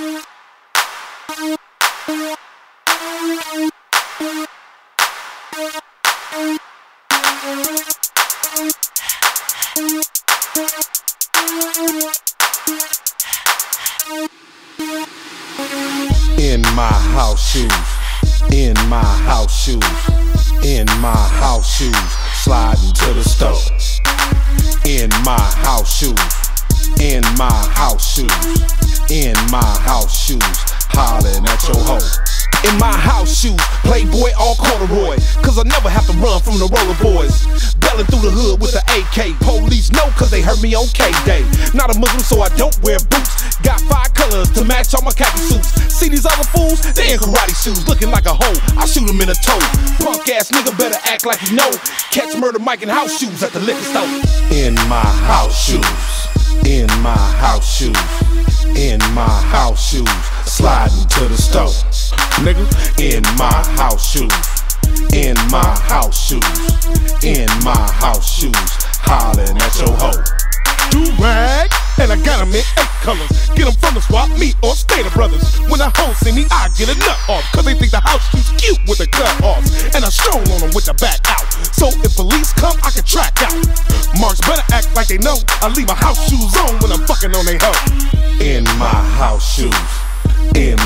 In my house shoes, in my house shoes, in my house shoes, sliding to the stove. In my house shoes, in my house shoes, in my house shoes, hollering at your hoe. In my house shoes, Playboy all corduroy, cause I never have to run from the roller boys. Belling through the hood with the AK, police know cause they heard me on K-Day. Not a Muslim, so I don't wear boots. Got five colors to match all my khaki suits. See these other fools? They in karate shoes, looking like a hoe. I shoot them in the toe. Punk ass nigga better act like you know. Catch murder Mike in house shoes at the liquor store. In my house shoes. In my house shoes. In my house shoes. Sliding to the stove. Nigga, in my house shoes. In my house shoes. In my house shoes. Hollering at your hoe. do rag, and I got 'em in eight colors. Get 'em from the swap meet or Stater Brothers. When a hoe see me, I get a nut off. Cause they think the house shoes cute with the cut offs. And I stroll on 'em with the back out. So if police come, I can track out. Marks better act like they know. I leave my house shoes on when I'm fucking on they hoe. My house shoes. In